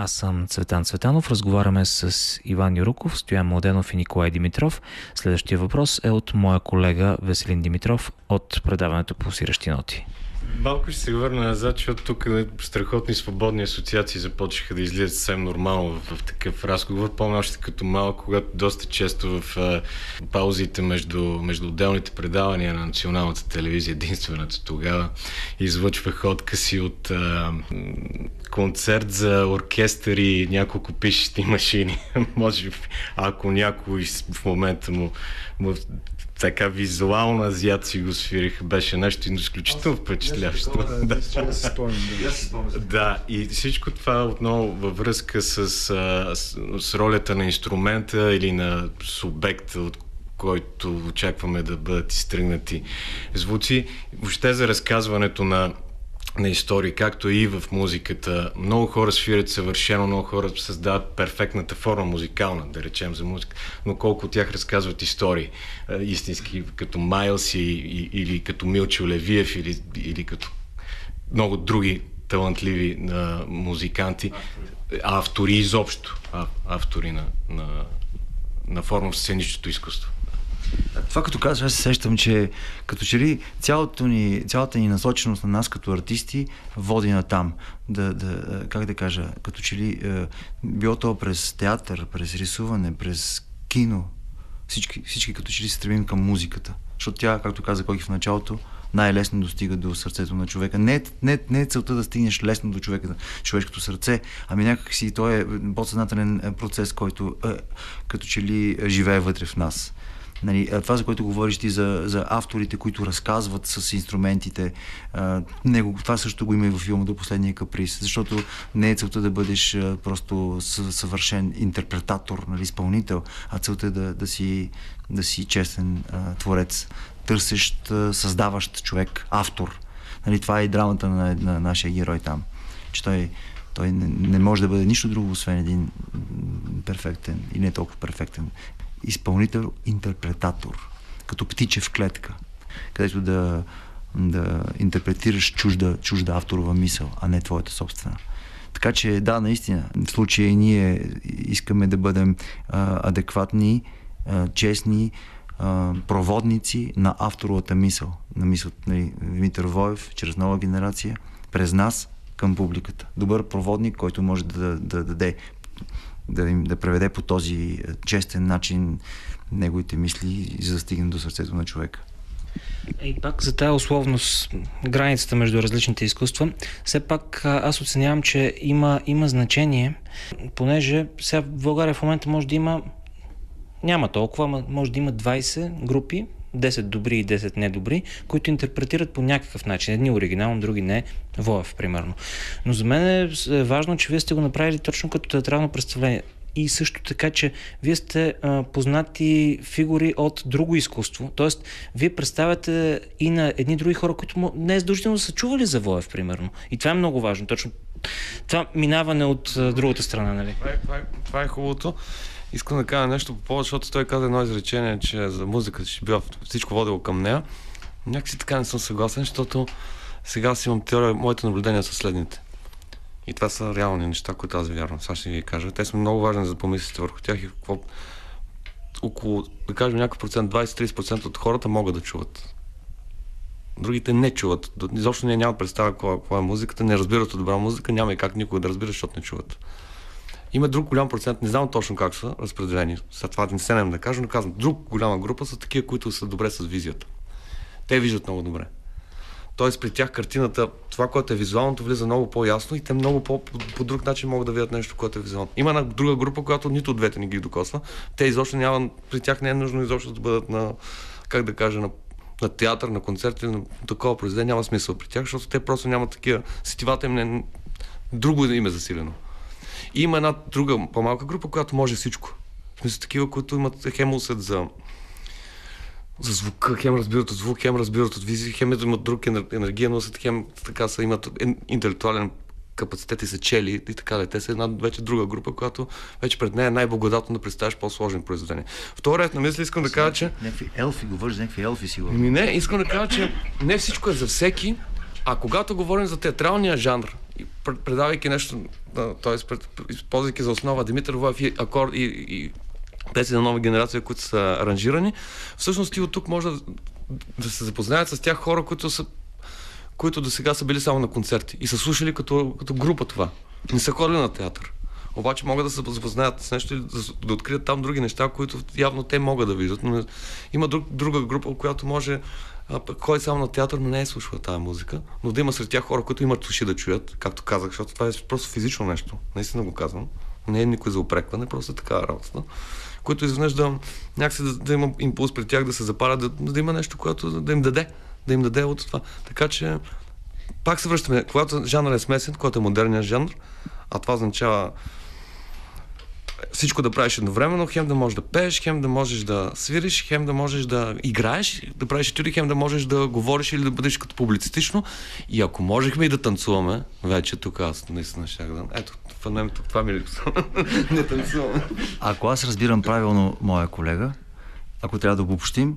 Аз съм Цветан Цветанов. Разговаряме с Иван Юруков, Стоян Младенов и Николай Димитров. Следващия въпрос е от моя колега Веселин Димитров от предаването по сиращи ноти. Малко ще се върна назад, защото тук страхотни свободни асоциации започнаха да излизат съвсем нормално в, в такъв разговор. Помня още като малко, когато доста често в а, паузите между, между отделните предавания на националната телевизия, единствената тогава, излъчваха откъси от а, концерт за оркестър и няколко пишещи машини. Може би, ако някой в момента му, му така визуално азиатци го свириха. Беше нещо изключително впечатляващо. Да. да, и всичко това отново във връзка с, с, с ролята на инструмента или на субекта, от който очакваме да бъдат изтръгнати звуци. Въобще за разказването на на истории, както и в музиката. Много хора свирят съвършено, много хора създават перфектната форма музикална, да речем за музика, но колко от тях разказват истории, истински, като Майлс и, и, или като Милчо Левиев или, или като много други талантливи а, музиканти, автори изобщо, а, автори на, на, на форма в сценичното изкуство. Това като казваш, аз се сещам, че като че ли цялото ни, цялата ни насоченост на нас като артисти води на там. Да, да, как да кажа, като че ли е, било то през театър, през рисуване, през кино, всички, всички като че ли се стремим към музиката. Защото тя, както каза Коки в началото, най-лесно достига до сърцето на човека. Не, не, не е целта да стигнеш лесно до човека, човешкото сърце, ами някак си той е подсъзнателен процес, който е, като че ли живее вътре в нас. Нали, това, за което говориш ти за, за авторите, които разказват с инструментите, а, него, това също го има и във филма до последния каприз, защото не е целта да бъдеш а, просто съвършен интерпретатор, нали, изпълнител, а целта е да, да, си, да си честен а, творец, търсещ, а, създаващ човек, автор. Нали, това е и драмата на, на нашия герой там, че той той не, не може да бъде нищо друго, освен един перфектен и не толкова перфектен изпълнител, интерпретатор, като птиче в клетка, където да, да интерпретираш чужда, чужда авторова мисъл, а не твоята собствена. Така че да, наистина, в случая ние искаме да бъдем а, адекватни, а, честни, проводници на авторовата мисъл, на мисъл на нали, Димитър Воев, чрез нова генерация, през нас към публиката. Добър проводник, който може да, да, да даде да, им, да преведе по този е, честен начин неговите мисли, за да стигне до сърцето на човека. И пак за тази условност, границата между различните изкуства, все пак аз оценявам, че има, има значение, понеже сега в България в момента може да има, няма толкова, може да има 20 групи, 10 добри и 10 недобри, които интерпретират по някакъв начин. Едни оригинално, други не. Воев, примерно. Но за мен е важно, че вие сте го направили точно като театрално представление и също така, че вие сте а, познати фигури от друго изкуство. Тоест, вие представяте и на едни други хора, които не е задължително са чували за Воев, примерно. И това е много важно. Точно това минаване от а, другата страна, нали? Това е, това е, това е хубавото. Искам да кажа нещо по повод, защото той каза едно изречение, че за музиката ще била всичко водило към нея. Някакси така не съм съгласен, защото сега си имам теория, моите наблюдения са следните. И това са реални неща, които аз вярвам. Сега ще ви кажа. Те са много важни за да помислите върху тях и какво около, да кажем, някакъв процент, 20-30% от хората могат да чуват. Другите не чуват. Изобщо не нямат представа каква, е музиката, не разбират от добра музика, няма и как никой да разбира, защото не чуват. Има друг голям процент, не знам точно как са разпределени, след това не се да кажа, но казвам, друг голяма група са такива, които са добре с визията. Те виждат много добре. Тоест при тях картината, това, което е визуалното, влиза много по-ясно и те много по, по, друг начин могат да видят нещо, което е визуално. Има една друга група, която нито от двете не ги докосва. Те изобщо няма, при тях не е нужно изобщо да бъдат на, как да кажа, на, на театър, на концерт или на такова произведение, няма смисъл при тях, защото те просто нямат такива, сетивата им не, друго им е засилено. И има една друга по-малка група, която може всичко. В смисъл такива, които имат хем усет за, за звука, хем разбират от звук, хем разбират от визия, хем имат друг енергия, но са хем така са, имат интелектуален капацитет и са чели и така да. Те са една вече друга група, която вече пред нея е най-благодатно да представяш по-сложни произведения. Второ ред на мисли искам да кажа, че... Някакви елфи, говориш за някакви елфи сигурно. Ами не, искам да кажа, че не всичко е за всеки, а когато говорим за театралния жанр предавайки нещо, т.е. използвайки за основа Димитър Воев и акорд и, и песни на нова генерация, които са аранжирани, всъщност и от тук може да, да се запознаят с тях хора, които са които до сега са били само на концерти и са слушали като, като група това. Не са ходили на театър. Обаче могат да се запознаят с нещо и да, да открият там други неща, които явно те могат да видят. Но има друг, друга група, която може ходи само на театър, но не е слушала тази музика, но да има сред тях хора, които имат уши да чуят, както казах, защото това е просто физично нещо. Наистина го казвам. Не е никой за опрекване, просто е така работата. Които изведнъж да, някакси да, да, има импулс при тях да се запалят, да, да има нещо, което да, им даде. Да им даде от това. Така че пак се връщаме, когато жанр е смесен, когато е модерният жанр, а това означава всичко да правиш едновременно, хем да можеш да пееш, хем да можеш да свириш, хем да можеш да играеш, да правиш етюди, хем да можеш да говориш или да бъдеш като публицистично. И ако можехме и да танцуваме, вече тук аз наистина ще да... Ето, фанем, това ми липсва. Не танцуваме. Ако аз разбирам правилно моя колега, ако трябва да обобщим,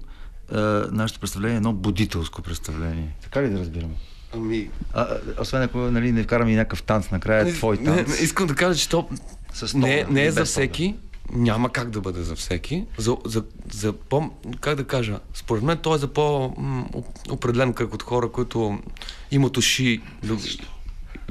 е, нашето представление е едно будителско представление. Така ли да разбираме? Ами... А, освен ако нали, не вкараме и някакъв танц накрая, не, твой танц. Не, не, искам да кажа, че то с не, не е за всеки, няма как да бъде за всеки. За, за, за по, как да кажа, според мен той е за по-определен кръг от хора, които имат уши да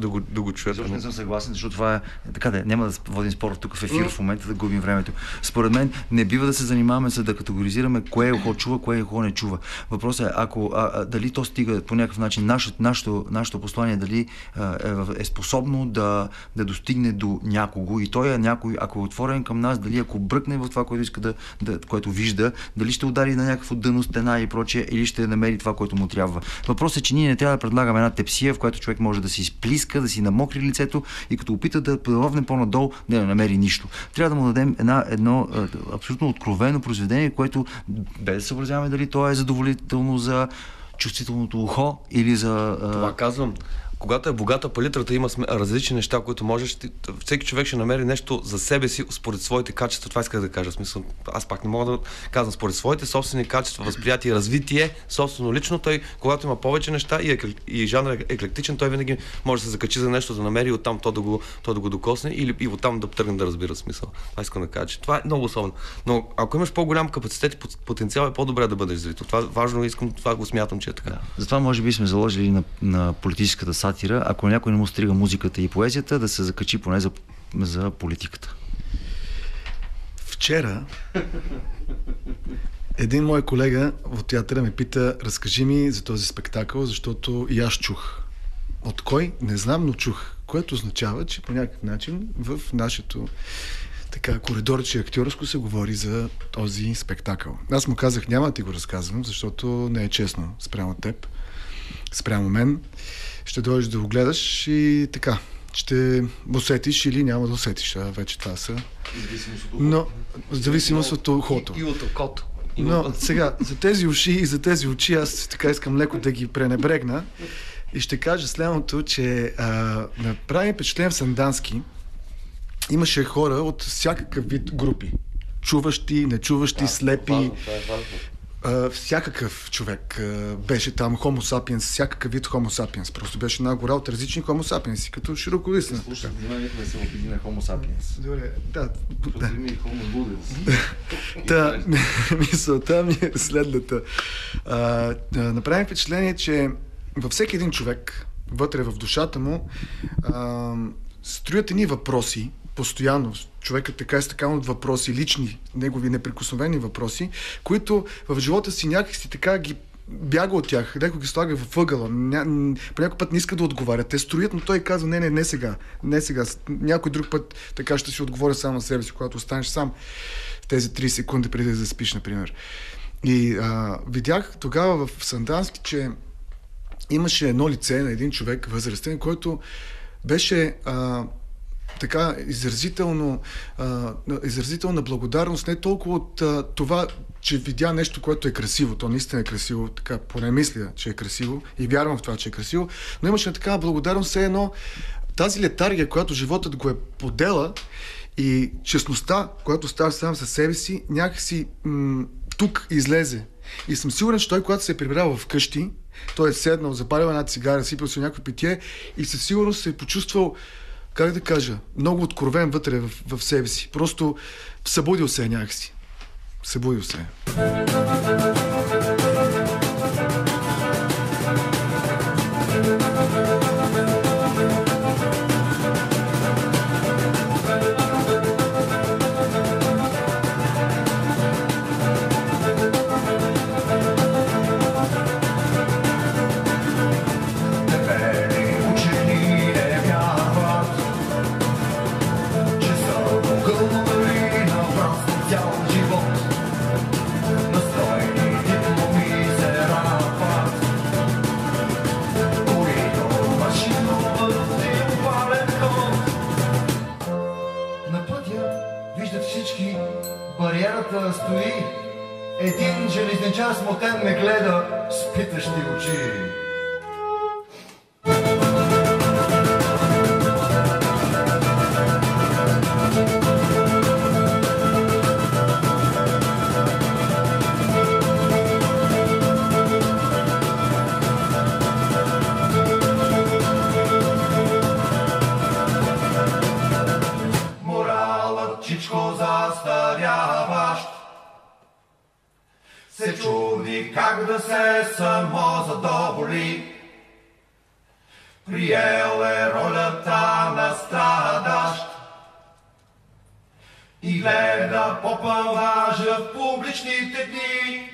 го, да го чуят. Защо не съм съгласен, защото това е така да няма да водим спор тук в ефир в момента да губим времето. Според мен не бива да се занимаваме с да категоризираме кое ухо чува, кое ухо не чува. Въпросът е, ако а, а, дали то стига по някакъв начин, нашето, нашето, нашето послание дали а, е, е способно да, да достигне до някого и той е някой, ако е отворен към нас, дали ако бръкне в това, което иска да, да което вижда, дали ще удари на някакво дъно стена и прочее, или ще намери това, което му трябва. Въпросът е, че ние не трябва да предлагаме една тепсия, в която човек може да се изплиска иска да си намокри лицето и като опита да ровне по-надолу, не да намери нищо. Трябва да му дадем една, едно абсолютно откровено произведение, което без да съобразяваме дали то е задоволително за чувствителното ухо или за... Това казвам когато е богата палитрата, има различни неща, които можеш. Всеки човек ще намери нещо за себе си, според своите качества. Това исках да кажа. Смисъл, аз пак не мога да казвам според своите собствени качества, възприятие, развитие, собствено лично. Той, когато има повече неща и, е, и жанр е еклектичен, той винаги може да се закачи за нещо, да намери оттам то да го, то да го докосне или и оттам да тръгне да разбира смисъл. Това искам да кажа. Че това е много особено. Но ако имаш по-голям капацитет потенциал, е по-добре да бъдеш развито. Това важно, искам, това го смятам, че е така. Да. Затова може би сме заложили на, на политическата сатира, ако някой не му стрига музиката и поезията, да се закачи поне за, за политиката. Вчера един мой колега в театъра ме пита, разкажи ми за този спектакъл, защото и аз чух. От кой? Не знам, но чух. Което означава, че по някакъв начин в нашето така, коридорче актьорско се говори за този спектакъл. Аз му казах, няма да ти го разказвам, защото не е честно спрямо теб, спрямо мен ще дойдеш да го гледаш и така, ще усетиш или няма да усетиш. А вече това са. Но, в зависимост от ухото. И от окото. Но сега, за тези уши и за тези очи, аз така искам леко да ги пренебрегна. И ще кажа следното, че а, направи впечатление в Сандански. Имаше хора от всякакъв вид групи. Чуващи, нечуващи, да, слепи. Важно, това е важно всякакъв човек беше там, хомо сапиенс, всякакъв вид хомо сапиенс. Просто беше една гора от различни хомо сапиенси, като широко лисна. Слушай, внимавахме се опиди на хомо сапиенс. Добре, да. да. ми хомо буденс. Да, мисълта ми е следната. А, направим впечатление, че във всеки един човек, вътре в душата му, а, строят едни въпроси, постоянно. Човекът така е стакан от въпроси, лични, негови неприкосновени въпроси, които в живота си някакси така ги бяга от тях, някой ги слага в ъгъла, ня... по някой път не иска да отговаря. Те строят, но той казва, не, не, не сега, не сега. Някой друг път така ще си отговоря сам на себе си, когато останеш сам тези 3 секунди преди да заспиш, например. И а, видях тогава в Сандански, че имаше едно лице на един човек възрастен, който беше а, така изразително, а, изразителна благодарност, не толкова от а, това, че видя нещо, което е красиво. То наистина е красиво, така поне мисля, че е красиво и вярвам в това, че е красиво, но имаше такава благодарност, все едно тази летаргия, която животът го е подела и честността, която става сам със себе си, някакси м- тук излезе. И съм сигурен, че той, когато се е прибрал вкъщи, Той е седнал, запалил една цигара, сипал се някой питие и със сигурност се е почувствал, как да кажа, много откровен вътре в, в себе си. Просто събудил се е някакси. Събудил се Един железничар смотен ме гледа с питащи очи. Моралът чичко застаряващ се чуди как да се само задоволи. Приел е ролята на страдащ и гледа попълважа в публичните дни.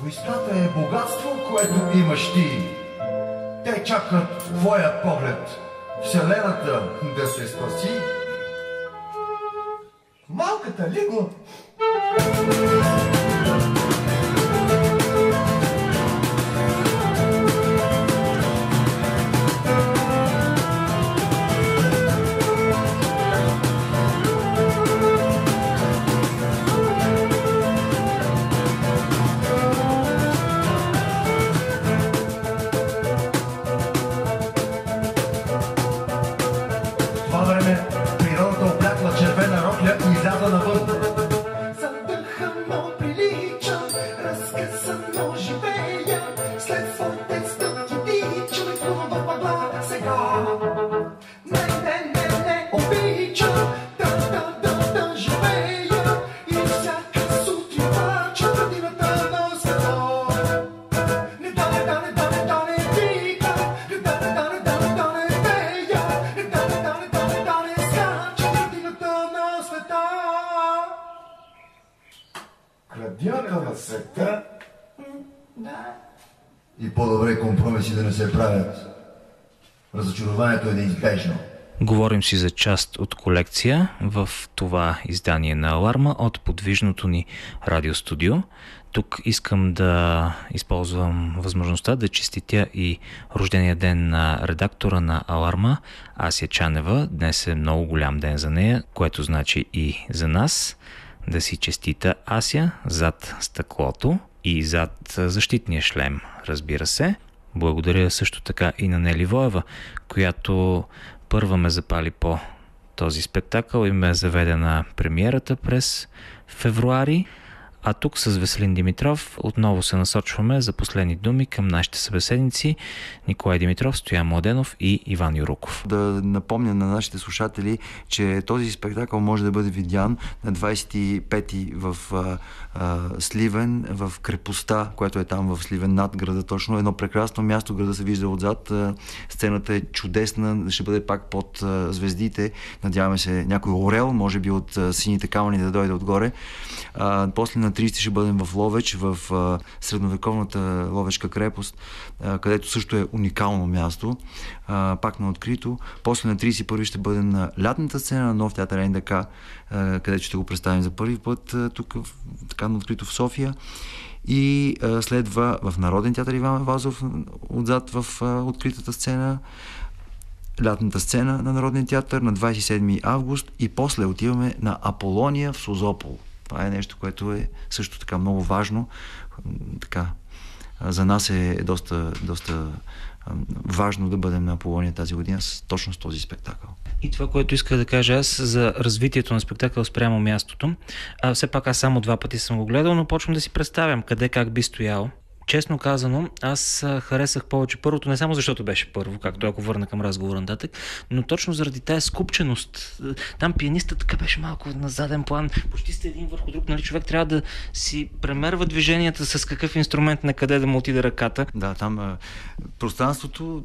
Войската е богатство, което имаш ти. Те чакат твоя поглед. Вселената да се спаси. Малката лиго Thank you. На света. И по-добре компромиси да не се правят. Разочарованието е неизбежно. Говорим си за част от колекция в това издание на Аларма от подвижното ни радиостудио. Тук искам да използвам възможността да честитя и рождения ден на редактора на Аларма Асия Чанева. Днес е много голям ден за нея, което значи и за нас. Да си честита Ася зад стъклото и зад защитния шлем, разбира се. Благодаря също така и на Нели Воева, която първа ме запали по този спектакъл и ме заведе на премиерата през февруари. А тук с Веселин Димитров отново се насочваме за последни думи към нашите събеседници Николай Димитров, Стоян Младенов и Иван Юруков. Да напомня на нашите слушатели, че този спектакъл може да бъде видян на 25-ти в а, а, Сливен, в крепостта, която е там в Сливен, над града. Точно едно прекрасно място, града се вижда отзад. А, сцената е чудесна, ще бъде пак под а, звездите. Надяваме се някой орел, може би от а, сините камъни да дойде отгоре. А, после на 30 ще бъдем в Ловеч, в а, средновековната Ловечка крепост, а, където също е уникално място, а, пак на открито. После на 31 ще бъдем на лятната сцена на Нов театър НДК, а, където ще го представим за първи път а, тук, в, така на открито в София. И а, следва в Народен театър Иван Вазов, отзад в а, откритата сцена, лятната сцена на Народния театър на 27 август и после отиваме на Аполония в Созопол. Това е нещо, което е също така много важно. Така, за нас е доста, доста важно да бъдем на Аполония тази година с, точно с този спектакъл. И това, което иска да кажа аз за развитието на спектакъл спрямо мястото. А, все пак аз само два пъти съм го гледал, но почвам да си представям къде как би стоял. Честно казано, аз харесах повече първото, не само защото беше първо, както ако върна към разговора нататък, но точно заради тази скупченост. Там пианистът така беше малко на заден план, почти сте един върху друг, нали човек трябва да си премерва движенията с какъв инструмент на къде да му отиде ръката. Да, там пространството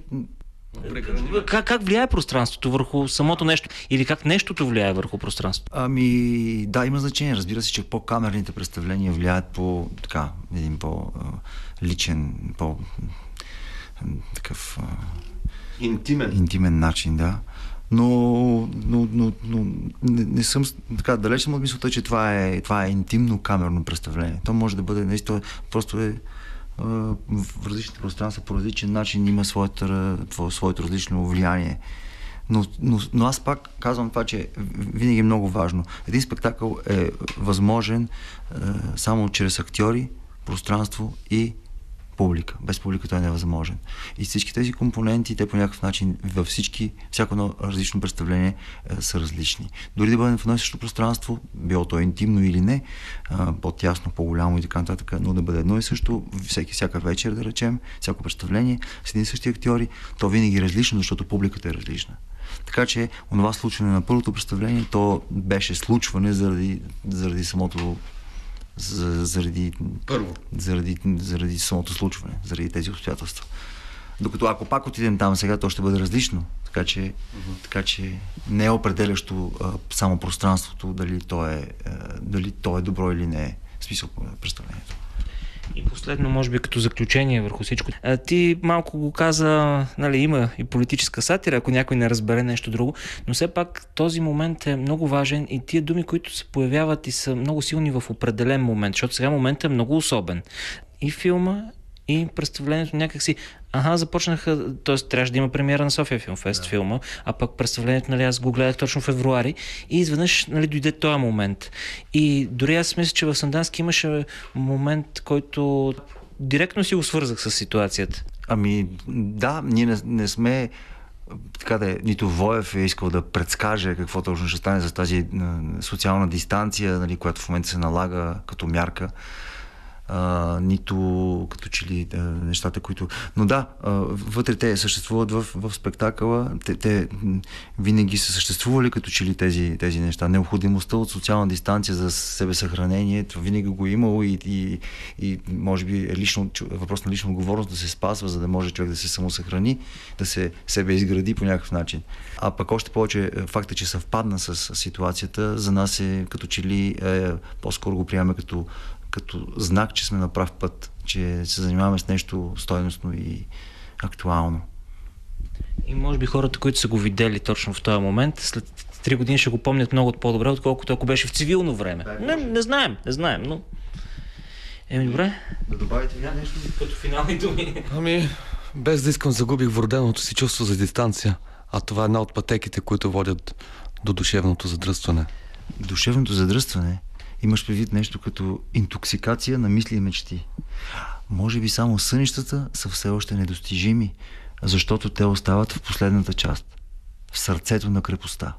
Как, как влияе пространството върху самото нещо? Или как нещото влияе върху пространството? Ами, да, има значение. Разбира се, че по-камерните представления влияят по така, един по-личен, по такъв а, Интимен. интимен начин, да. Но, но, но, но не, не съм така далеч съм от мисълта, че това е, това е интимно камерно представление. То може да бъде, наистина, просто е а, в различните пространства по различен начин има своето, ра- своето различно влияние. Но, но, но аз пак казвам това, че винаги е много важно. Един спектакъл е възможен е, само чрез актьори, пространство и публика. Без публика той е невъзможен. И всички тези компоненти, те по някакъв начин във всички, всяко едно различно представление е, са различни. Дори да бъдем в едно също пространство, било то интимно или не, а, по-тясно, по-голямо и така нататък, но да бъде едно и също, всеки, всяка вечер, да речем, всяко представление, с един и същи актьори, то винаги е различно, защото публиката е различна. Така че, онова случване на първото представление, то беше случване заради, заради самото за- заради, Първо. заради, заради самото случване, заради тези обстоятелства. Докато ако пак отидем там сега, то ще бъде различно. Така че, така че не е определящо а, само пространството, дали то, е, а, дали то е добро или не е. В смисъл представлението. И последно, може би като заключение върху всичко. А, ти малко го каза, нали, има и политическа сатира, ако някой не разбере нещо друго, но все пак този момент е много важен и тия думи, които се появяват и са много силни в определен момент, защото сега моментът е много особен. И филма, и представлението някакси, аха, започнаха, т.е. трябваше да има премиера на София Филмфест да. филма, а пък представлението, нали, аз го гледах точно в февруари и изведнъж, нали, дойде този момент. И дори аз мисля, че в Сандански имаше момент, който директно си го свързах с ситуацията. Ами, да, ние не, не сме така да е, нито Воев е искал да предскаже какво точно ще стане за тази социална дистанция, нали, която в момента се налага като мярка. А, нито като че ли а, нещата, които... Но да, а, вътре те съществуват в, в спектакъла, те, те винаги са съществували като че ли тези, тези неща. Необходимостта от социална дистанция за себесъхранение, това винаги го е имало и, и, и може би е лично, въпрос на лична отговорност да се спазва, за да може човек да се самосъхрани, да се себе изгради по някакъв начин. А пък още повече е, факта, че съвпадна с ситуацията, за нас е като че ли е, по-скоро го приемаме като като знак, че сме на прав път, че се занимаваме с нещо стойностно и актуално. И може би хората, които са го видели точно в този момент, след три години ще го помнят много по-добре, отколкото ако беше в цивилно време. Не, не знаем, не знаем, но... Еми, добре. Да добавите вие нещо? Като финални думи. Ами, без да искам, загубих вроденото си чувство за дистанция. А това е една от пътеките, които водят до душевното задръстване. Душевното задръстване имаш предвид нещо като интоксикация на мисли и мечти. Може би само сънищата са все още недостижими, защото те остават в последната част, в сърцето на крепостта.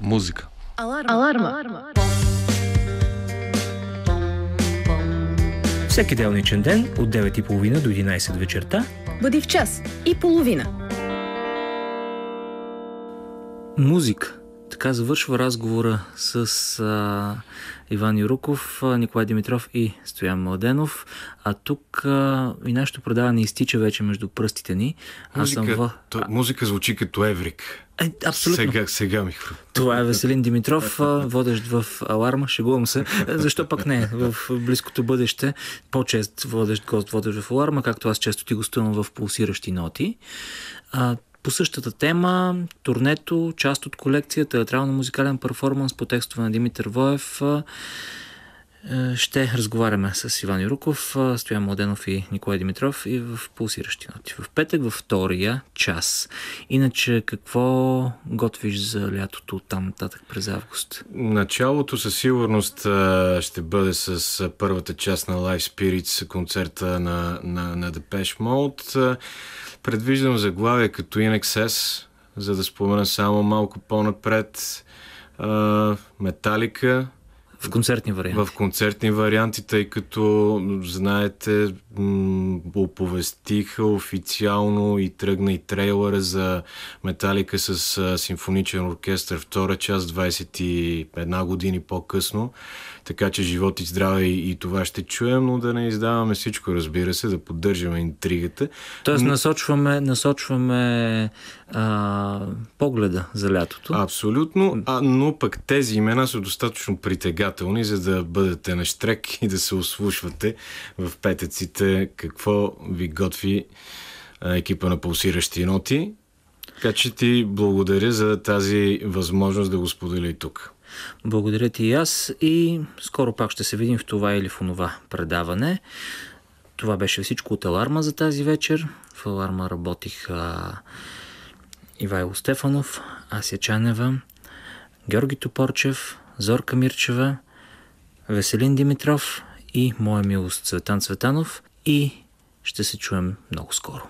Музика. Аларма. Всеки делничен ден от 9.30 до 11 вечерта Бъди в час и половина. Музика. Така завършва разговора с а, Иван Юруков, Николай Димитров и Стоян Младенов. А тук а, и нашето предаване изтича вече между пръстите ни. Аз съм Музика, в... то, музика звучи като Еврик. Е, абсолютно. Сега, сега ми хру- Това е Веселин Димитров, водещ в Аларма, шегувам се. Защо пък не? В близкото бъдеще по-чест водещ гост, водещ в Аларма, както аз често ти гостувам в пулсиращи ноти. А, по същата тема, турнето, част от колекция, театрално-музикален перформанс по текстове на Димитър Воев. е, Ще разговаряме с Иван Юруков, а, Стоян Младенов и Николай Димитров и в пулсиращи ноти. В петък във втория час. Иначе какво готвиш за лятото там нататък през август? Началото със сигурност а, ще бъде с първата част на Live Spirits, концерта на, на, на Depeche Mode. Предвиждам заглавие като In Excess, за да спомена само малко по-напред. Металика, В концертни варианти. В концертни варианти, тъй като, знаете, оповестиха официално и тръгна и трейлъра за Металика с симфоничен оркестър втора част, 21 години по-късно. Така че живот и здраве и, и това ще чуем, но да не издаваме всичко, разбира се, да поддържаме интригата. Тоест насочваме, насочваме а, погледа за лятото. Абсолютно, а, но пък тези имена са достатъчно притегателни, за да бъдете на штрек и да се ослушвате в петъците какво ви готви а, екипа на пулсиращи ноти. Така че ти благодаря за тази възможност да го споделя и тук. Благодаря ти и аз и скоро пак ще се видим в това или в онова предаване. Това беше всичко от Аларма за тази вечер. В Аларма работих а, Ивайло Стефанов, Ася Чанева, Георги Топорчев, Зорка Мирчева, Веселин Димитров и моя милост Цветан Цветанов и ще се чуем много скоро.